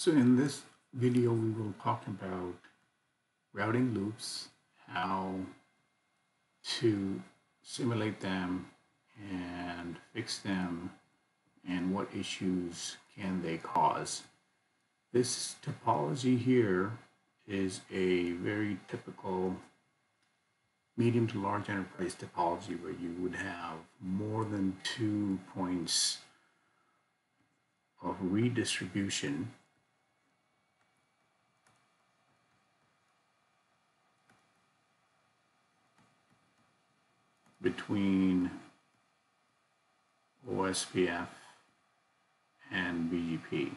So in this video, we will talk about routing loops, how to simulate them and fix them, and what issues can they cause. This topology here is a very typical medium to large enterprise topology where you would have more than two points of redistribution between OSPF and BGP.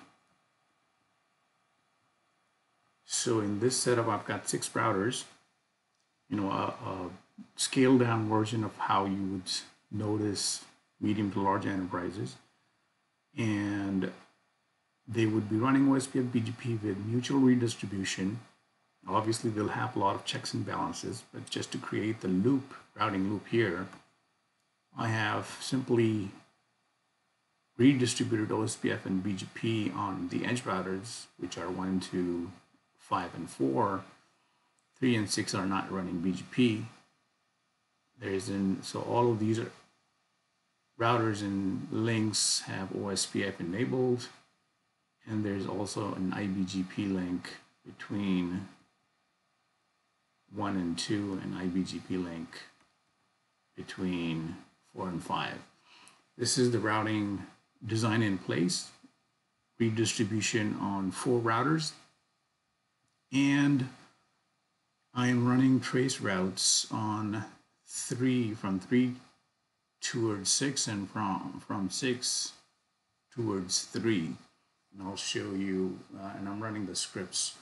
So in this setup, I've got six routers, you know, a, a scaled down version of how you would notice medium to large enterprises. And they would be running OSPF BGP with mutual redistribution. Obviously, they'll have a lot of checks and balances, but just to create the loop, routing loop here, I have simply redistributed OSPF and BGP on the edge routers, which are 1, 2, 5, and 4. 3 and 6 are not running BGP. There is so all of these are, routers and links have OSPF enabled. And there's also an IBGP link between 1 and 2 and IBGP link between 4 and 5. This is the routing design in place, redistribution on four routers, and I'm running trace routes on three, from three towards six and from, from six towards three. And I'll show you, uh, and I'm running the scripts.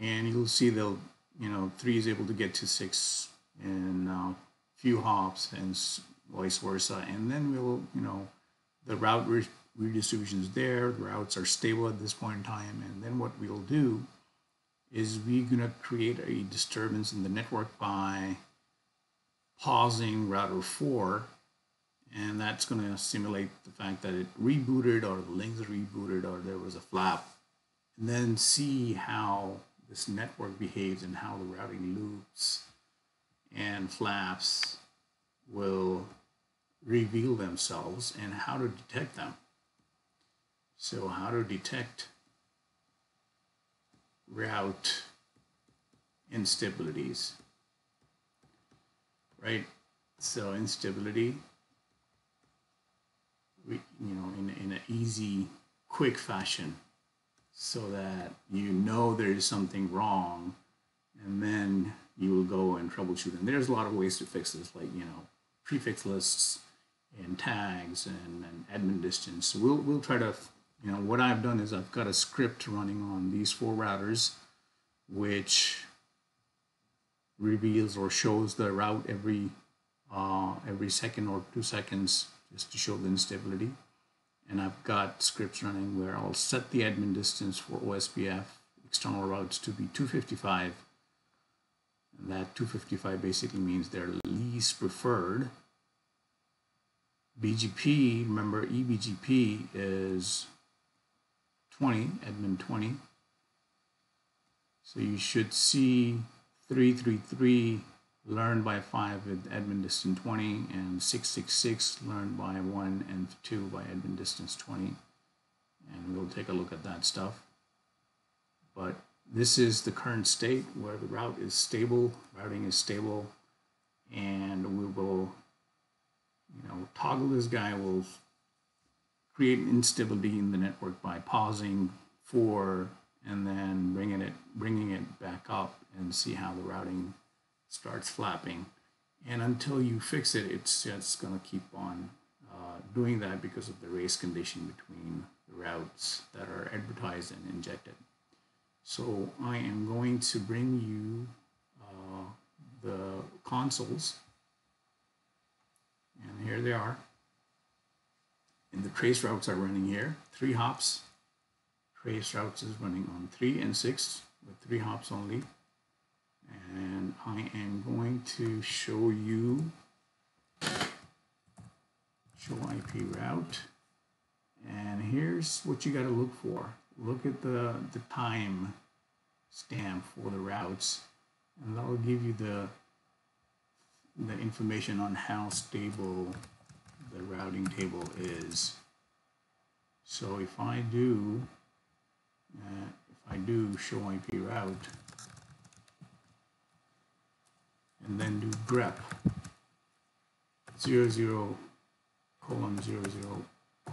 And you'll see they'll, you know, three is able to get to six in a few hops and vice versa. And then we'll, you know, the route re redistribution is there, the routes are stable at this point in time. And then what we'll do is we're going to create a disturbance in the network by pausing router 4 and that's going to simulate the fact that it rebooted or the links rebooted or there was a flap and then see how this network behaves and how the routing loops and flaps will reveal themselves and how to detect them. So how to detect route instabilities, right? So instability, we, you know, in, in an easy, quick fashion so that you know there is something wrong and then you will go and troubleshoot. And there's a lot of ways to fix this, like, you know, prefix lists and tags and, and admin distance. So we'll, we'll try to you know, what I've done is I've got a script running on these four routers, which reveals or shows the route every uh, every second or two seconds just to show the instability. And I've got scripts running where I'll set the admin distance for OSPF external routes to be 255. And that 255 basically means they're least preferred. BGP, remember eBGP is 20, admin 20. So you should see 333 learned by 5 with admin distance 20 and 666 learned by 1 and 2 by admin distance 20. And we'll take a look at that stuff. But this is the current state where the route is stable, routing is stable, and we will, you know, toggle this guy will create instability in the network by pausing for and then bringing it bringing it back up and see how the routing starts flapping. And until you fix it it's just going to keep on uh, doing that because of the race condition between the routes that are advertised and injected. So I am going to bring you uh, the consoles. And here they are. And the trace routes are running here, three hops. Trace routes is running on three and six with three hops only. And I am going to show you show IP route. And here's what you got to look for. Look at the, the time stamp for the routes and that will give you the the information on how stable the routing table is. So if I do, uh, if I do show IP route, and then do grep 00, 0 colon 00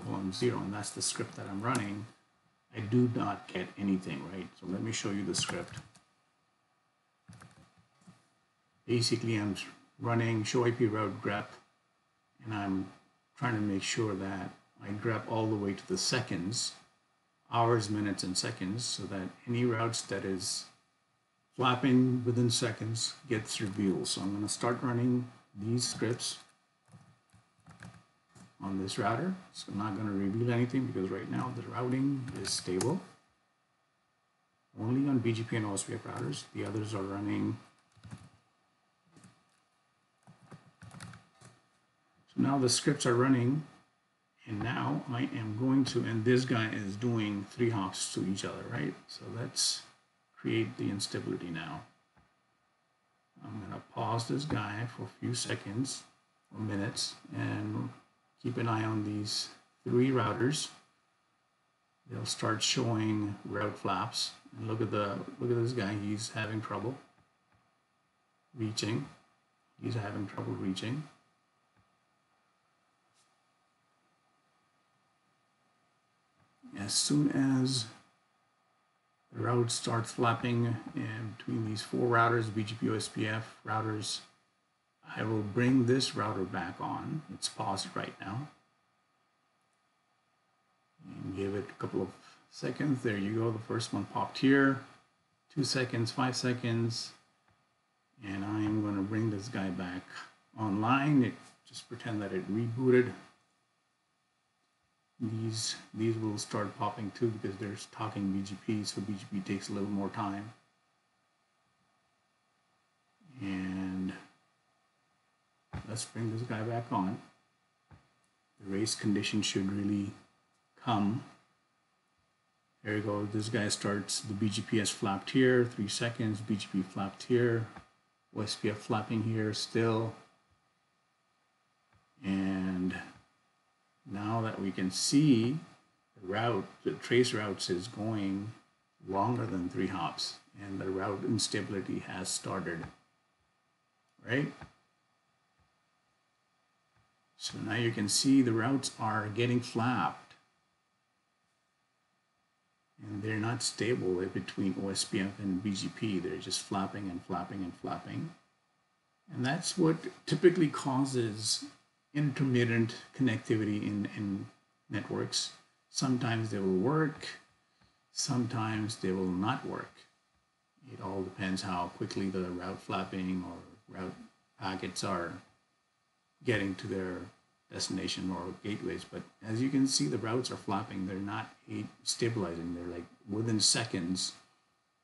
colon 0, and that's the script that I'm running, I do not get anything, right? So let me show you the script. Basically, I'm running show IP route grep, and I'm trying to make sure that I grep all the way to the seconds, hours, minutes, and seconds, so that any routes that is flapping within seconds gets revealed. So I'm going to start running these scripts on this router. So I'm not going to reveal anything because right now the routing is stable. Only on BGP and OSPF routers. The others are running So now the scripts are running and now I am going to, and this guy is doing three hops to each other, right? So let's create the instability now. I'm going to pause this guy for a few seconds or minutes and keep an eye on these three routers. They'll start showing route flaps. And look at the look at this guy. He's having trouble reaching. He's having trouble reaching. as soon as the route starts flapping in between these four routers, BGP OSPF routers, I will bring this router back on. It's paused right now. And give it a couple of seconds. There you go. The first one popped here. Two seconds, five seconds. And I am going to bring this guy back online. It, just pretend that it rebooted these these will start popping too because they're talking BGP, so BGP takes a little more time. And let's bring this guy back on. The race condition should really come. There you go. This guy starts, the BGP has flapped here, three seconds, BGP flapped here, OSPF flapping here still. And now that we can see the route, the trace routes is going longer than three hops and the route instability has started, right? So now you can see the routes are getting flapped and they're not stable between OSPF and BGP. They're just flapping and flapping and flapping. And that's what typically causes intermittent connectivity in, in networks. Sometimes they will work, sometimes they will not work. It all depends how quickly the route flapping or route packets are getting to their destination or gateways. But as you can see, the routes are flapping. They're not stabilizing. They're like within seconds,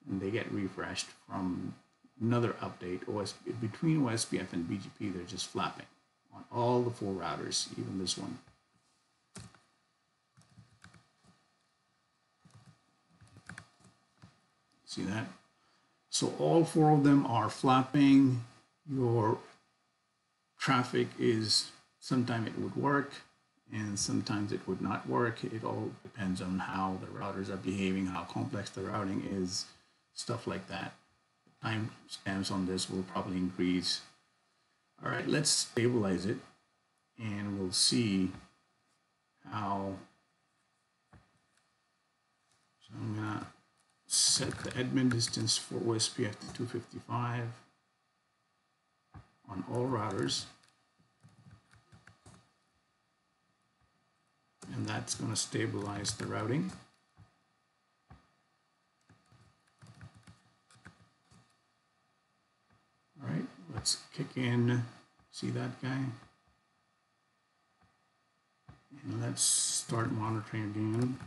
and they get refreshed from another update. OS, between OSPF and BGP, they're just flapping on all the four routers, even this one. See that? So all four of them are flapping. Your traffic is, sometimes it would work and sometimes it would not work. It all depends on how the routers are behaving, how complex the routing is, stuff like that. Time stamps on this will probably increase all right, let's stabilize it and we'll see how. So I'm gonna set the admin distance for OSPF to 255 on all routers. And that's gonna stabilize the routing. All right, let's kick in, see that guy? And let's start monitoring again.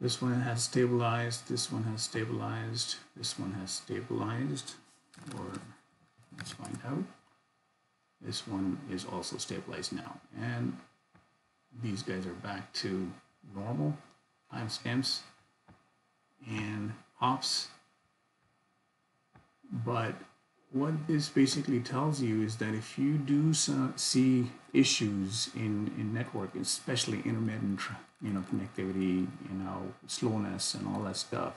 This one has stabilized, this one has stabilized, this one has stabilized, or let's find out. This one is also stabilized now. And these guys are back to normal timestamps and ops. But what this basically tells you is that if you do see issues in, in network, especially intermittent, you know, connectivity, you know, slowness and all that stuff,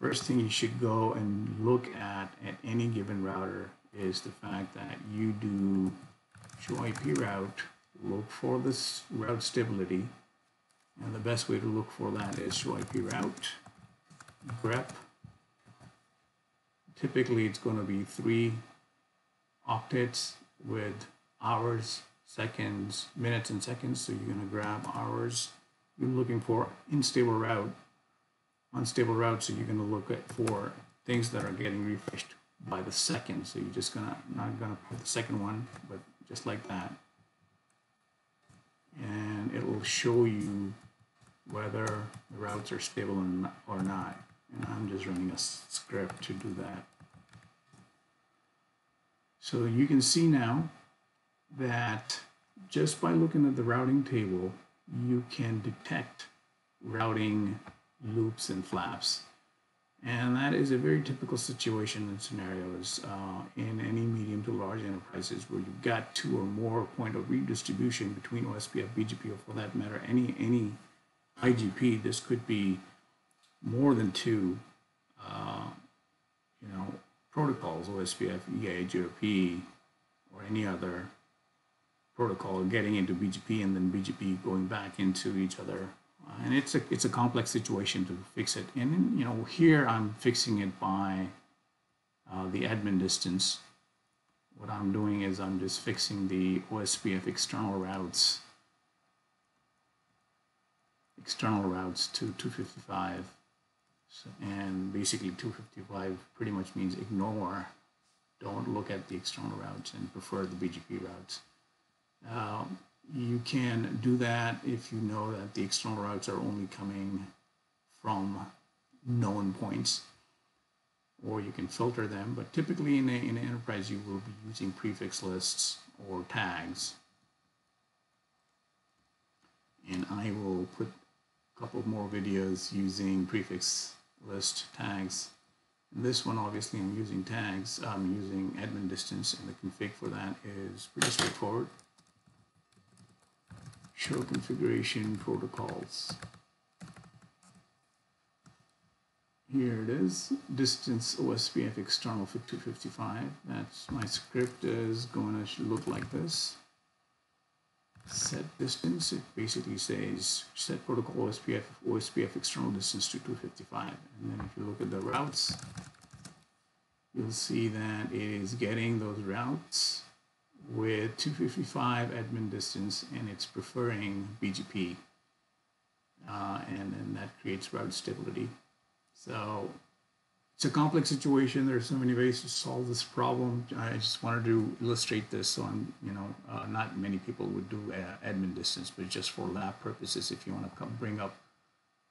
first thing you should go and look at at any given router is the fact that you do show IP route, look for this route stability, and the best way to look for that is show IP route, grep. Typically, it's going to be three octets with hours, seconds, minutes, and seconds. So you're going to grep hours. You're looking for unstable route, unstable route. So you're going to look at for things that are getting refreshed by the second. So you're just gonna not gonna put the second one, but just like that. And it will show you whether the routes are stable or not. And I'm just running a script to do that. So you can see now that just by looking at the routing table, you can detect routing loops and flaps. And that is a very typical situation and scenarios uh, in any medium to large enterprises where you've got two or more point of redistribution between OSPF, BGP, or for that matter, any any IGP. This could be more than two, uh, you know, protocols, OSPF, EIGRP, or any other protocol getting into BGP and then BGP going back into each other and it's a it's a complex situation to fix it. And you know, here I'm fixing it by uh, the admin distance. What I'm doing is I'm just fixing the OSPF external routes, external routes to 255. So, and basically 255 pretty much means ignore, don't look at the external routes and prefer the BGP routes. Can do that if you know that the external routes are only coming from known points or you can filter them. But typically in, a, in an enterprise you will be using prefix lists or tags. And I will put a couple more videos using prefix list tags. This one obviously I'm using tags. I'm using admin distance and the config for that is pretty straightforward show configuration protocols. Here it is, distance OSPF external 255. That's my script is going to look like this. Set distance, it basically says set protocol OSPF, OSPF external distance to 255. And then if you look at the routes, you'll see that it is getting those routes with 255 admin distance and it's preferring BGP uh, and then that creates route stability. So it's a complex situation. There are so many ways to solve this problem. I just wanted to illustrate this so I'm, you know, uh, not many people would do uh, admin distance, but just for lab purposes, if you want to come bring up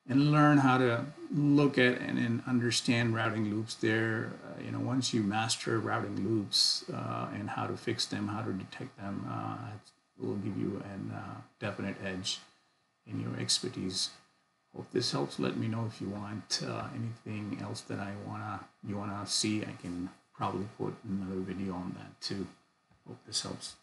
and learn how to look at and, and understand routing loops there. Uh, you know, once you master routing loops uh, and how to fix them, how to detect them, uh, it will give you a uh, definite edge in your expertise. Hope this helps. Let me know if you want uh, anything else that I wanna you wanna see. I can probably put another video on that too. Hope this helps.